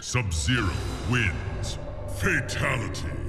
Sub-Zero wins. Fatality.